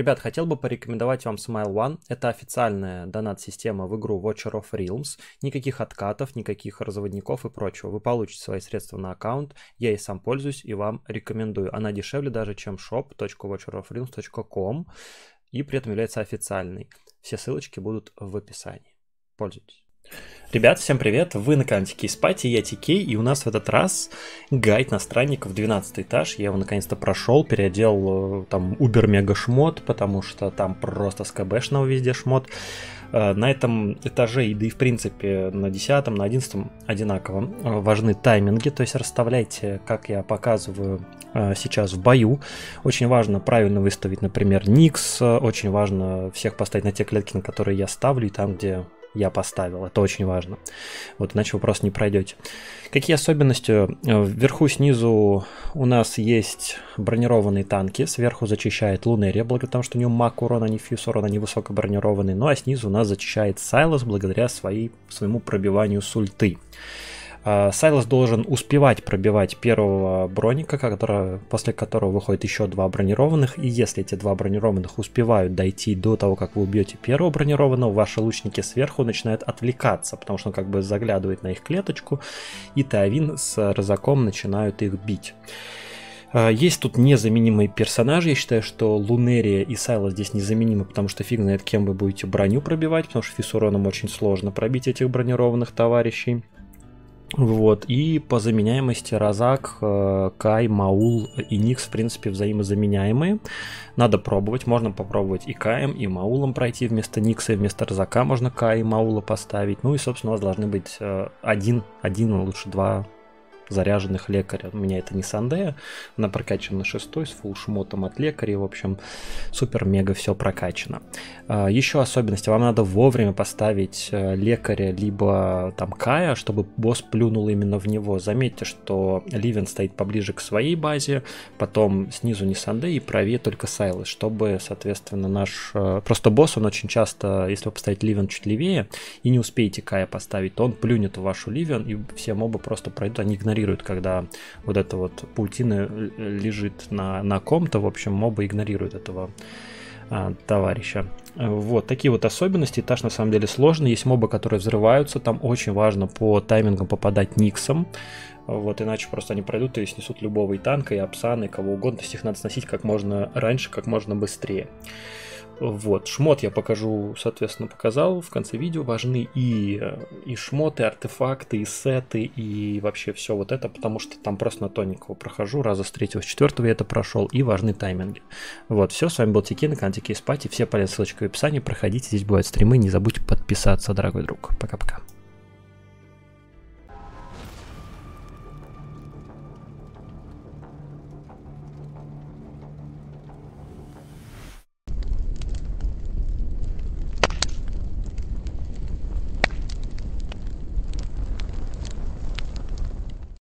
Ребят, хотел бы порекомендовать вам Smile One. Это официальная донат-система в игру Watcher of Realms. Никаких откатов, никаких разводников и прочего. Вы получите свои средства на аккаунт. Я и сам пользуюсь и вам рекомендую. Она дешевле даже, чем shop.watcherofrealms.com и при этом является официальной. Все ссылочки будут в описании. Пользуйтесь. Ребят, всем привет! Вы на канале Тикей Спати, я Тикей, и у нас в этот раз гайд на странников 12 этаж. Я его наконец-то прошел, переодел э, там убер мега шмот, потому что там просто СКБшного везде шмот. Э, на этом этаже, да и в принципе на 10 на 11 одинаково э, важны тайминги, то есть расставляйте, как я показываю сейчас в бою. Очень важно правильно выставить, например, Никс, очень важно всех поставить на те клетки, на которые я ставлю, и там, где я поставил. Это очень важно. Вот иначе вы просто не пройдете. Какие особенности? Э, вверху снизу у нас есть бронированные танки. Сверху зачищает Лунерия, благодаря тому, что у него маг урона, не фьюз урона, не высоко бронированный. Ну а снизу у нас зачищает Сайлос благодаря своей, своему пробиванию с ульты. А, Сайлос должен успевать пробивать первого броника, который, после которого выходит еще два бронированных. И если эти два бронированных успевают дойти до того, как вы убьете первого бронированного, ваши лучники сверху начинают отвлекаться, потому что он как бы заглядывает на их клеточку, и Теовин с Розаком начинают их бить. А, есть тут незаменимые персонажи. Я считаю, что Лунерия и Сайла здесь незаменимы, потому что фиг знает, кем вы будете броню пробивать, потому что фисуроном очень сложно пробить этих бронированных товарищей. Вот, и по заменяемости Розак, э, Кай, Маул и Никс, в принципе, взаимозаменяемые. Надо пробовать, можно попробовать и Каем, и Маулом пройти вместо Никса, и вместо Розака можно Кай и Маула поставить. Ну и, собственно, у вас должны быть э, один, один, лучше два заряженных лекаря. У меня это не Сандея, она прокачана на шестой с фулл-шмотом от лекаря. В общем, супер-мега все прокачано. А, Еще особенность, вам надо вовремя поставить э, лекаря, либо там Кая, чтобы босс плюнул именно в него. Заметьте, что Ливен стоит поближе к своей базе, потом снизу не Сандей и правее только Сайлос, чтобы, соответственно, наш... Э, просто босс, он очень часто, если вы поставите Ливен чуть левее и не успеете Кая поставить, то он плюнет в вашу Ливен, и все мобы просто пройдут, они игнорируют игнорируют, когда вот эта вот паутина лежит на, на ком-то, в общем, мобы игнорируют этого а, товарища. Вот такие вот особенности. Этаж на самом деле сложный. Есть мобы, которые взрываются. Там очень важно по таймингам попадать никсом. Вот, иначе просто они пройдут и снесут любого и танка, и апсана, и кого угодно. То есть их надо сносить как можно раньше, как можно быстрее. Вот, шмот я покажу, соответственно, показал в конце видео. Важны и, и шмоты, артефакты, и сеты, и вообще все вот это, потому что там просто на тоненького прохожу, раза с третьего, с четвертого я это прошел, и важны тайминги. Вот, все, с вами был Тики на канале Тики Спати, все полезные ссылочки в описании, проходите, здесь бывают стримы, не забудьте подписаться, дорогой друг. Пока-пока.